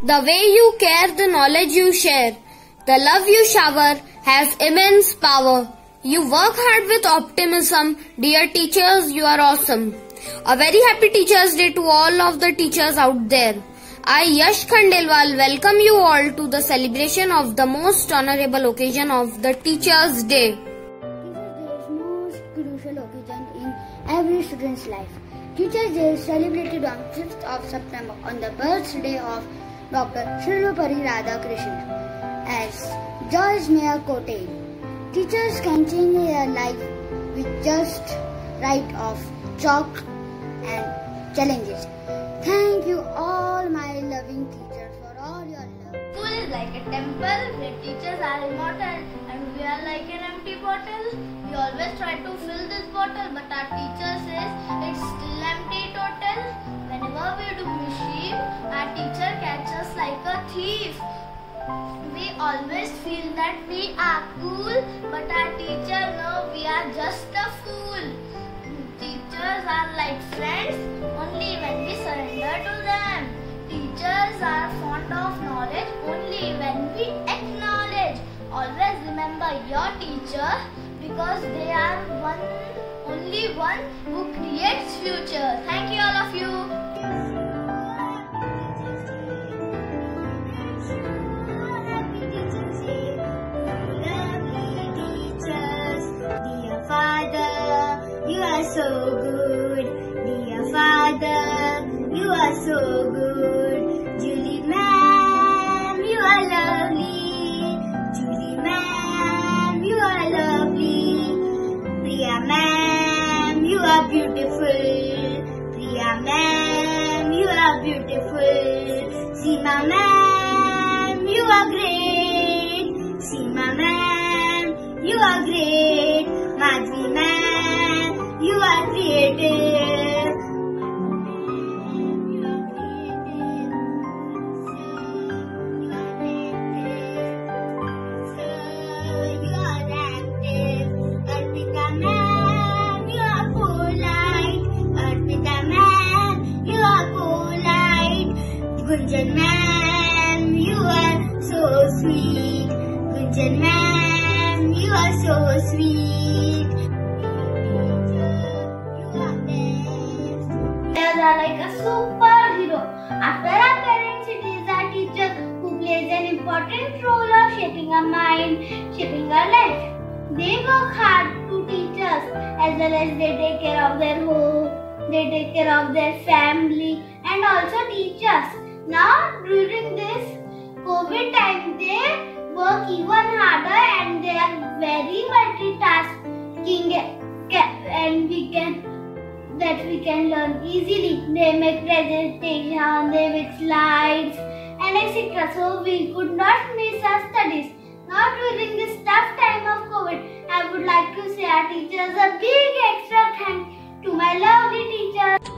The way you care, the knowledge you share, the love you shower has immense power. You work hard with optimism. Dear teachers, you are awesome. A very happy Teachers Day to all of the teachers out there. I, Yash Khandelwal, welcome you all to the celebration of the most honorable occasion of the Teachers Day. Day is most crucial occasion in every student's life. Teachers Day is celebrated on 5th of September on the birthday of Dr. Sarvepalli Radhakrishnan as Joyce Meyer quoted, Teachers can change their life with just right of chalk and challenges. Thank you all my loving teachers for all your love. School is like a temple where teachers are immortal and we are like an empty bottle. We always try to fill this bottle but our teacher says it's still empty always feel that we are cool but our teacher know we are just a fool. Teachers are like friends only when we surrender to them. Teachers are fond of knowledge only when we acknowledge. Always remember your teacher because they are one only one who creates future. Thank you you. Beautiful. Seema ma'am, you are great. Seema ma'am, you are great. Gunjan ma'am, you are so sweet. Gunjan ma'am, you are so sweet. Teachers are like a superhero. After our parents, it is our teacher who plays an important role of shaping our mind, shaping our life. They work hard to teach us as well as they take care of their home, they take care of their family Now during this COVID time, they work even harder and they are very multitasking and we can that we can learn easily. They make presentation, they make slides and etc. So we could not miss our studies. Now during this tough time of COVID, I would like to say our teachers a big extra thank to my lovely teachers.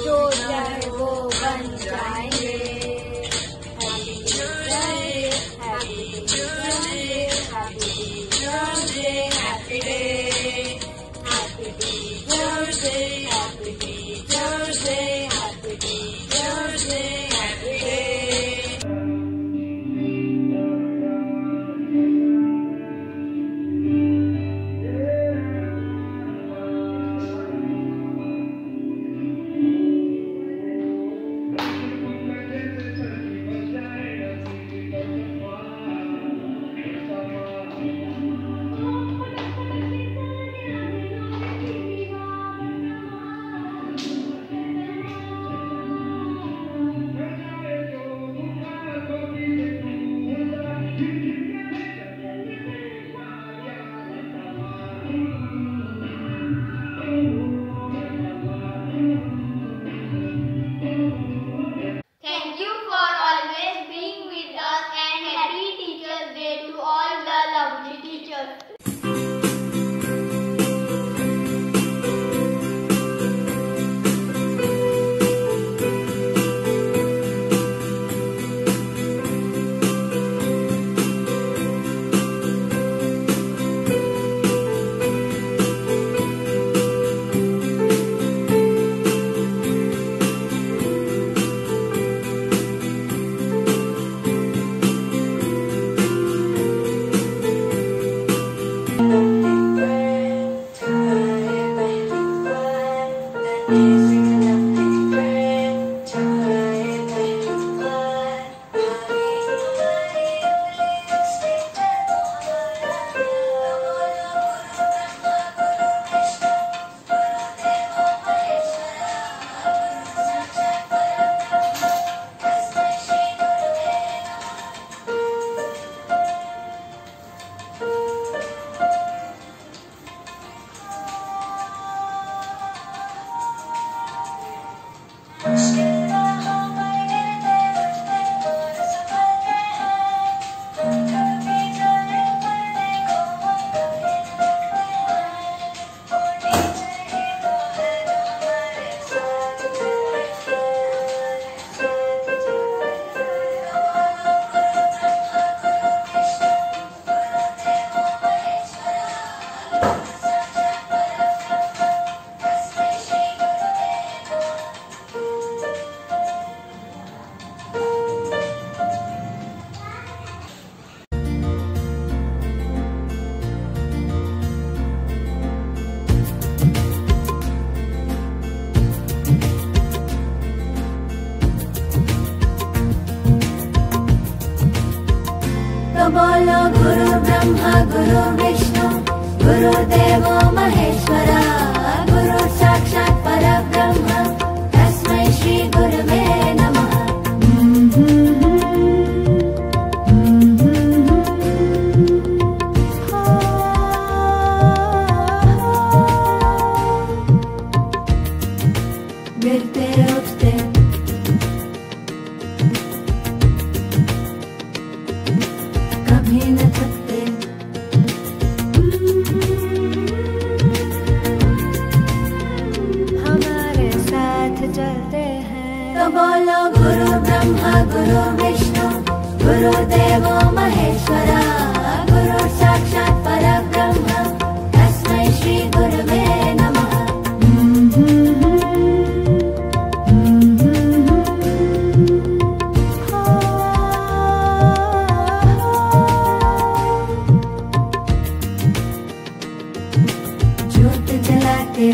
जो चाहे वो बन जाएँगे। बोलो गुरु ब्रह्मा गुरु विष्णु गुरु महेश्वरा। गुरु विष्णु गुरुदेव महेश्वरा गुरु साक्षात् परब्रह्म तस्मै श्री गुरुवे नमः। ज्योत जलाते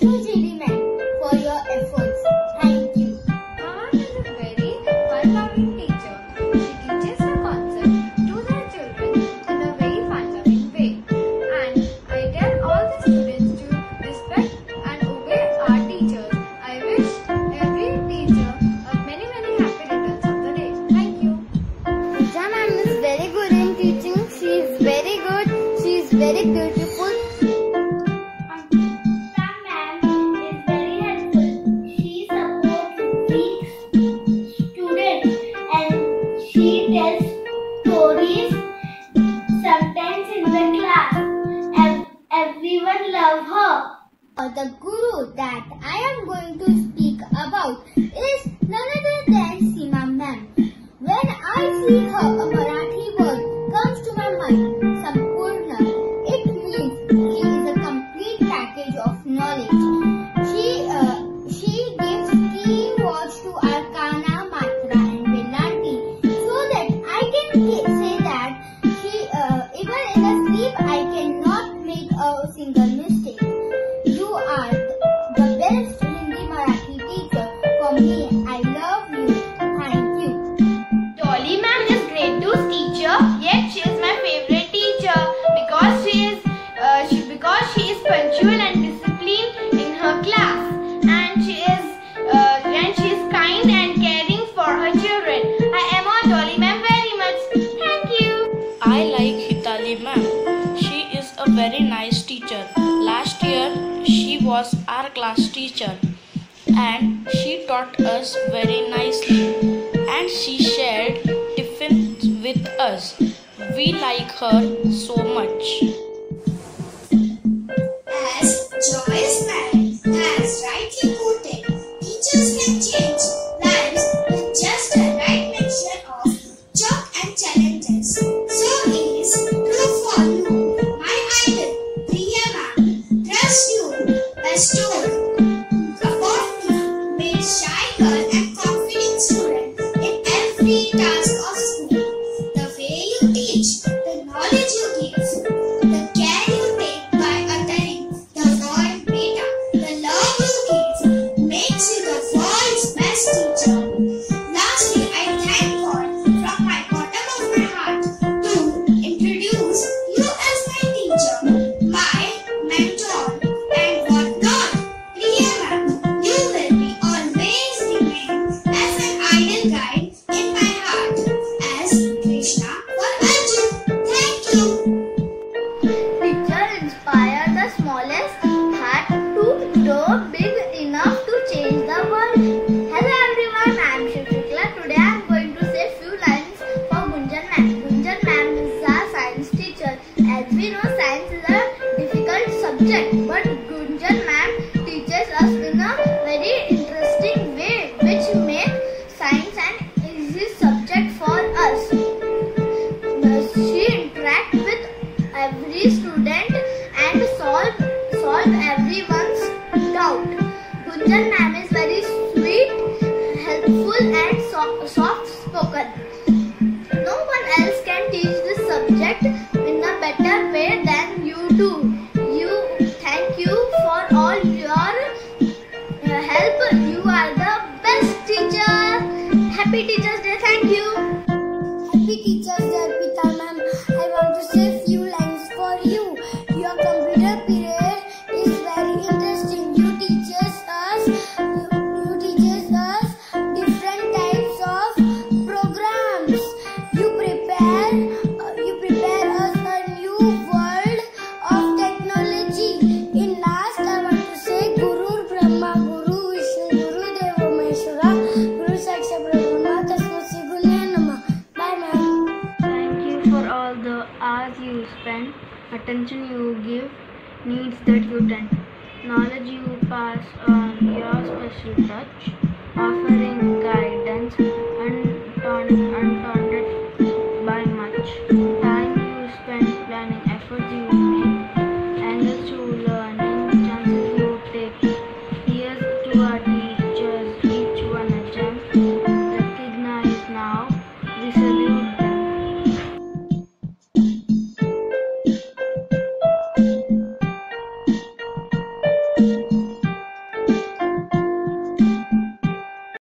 出镜 us very nicely and she shared tiffin with us. We like her so much. Yeah.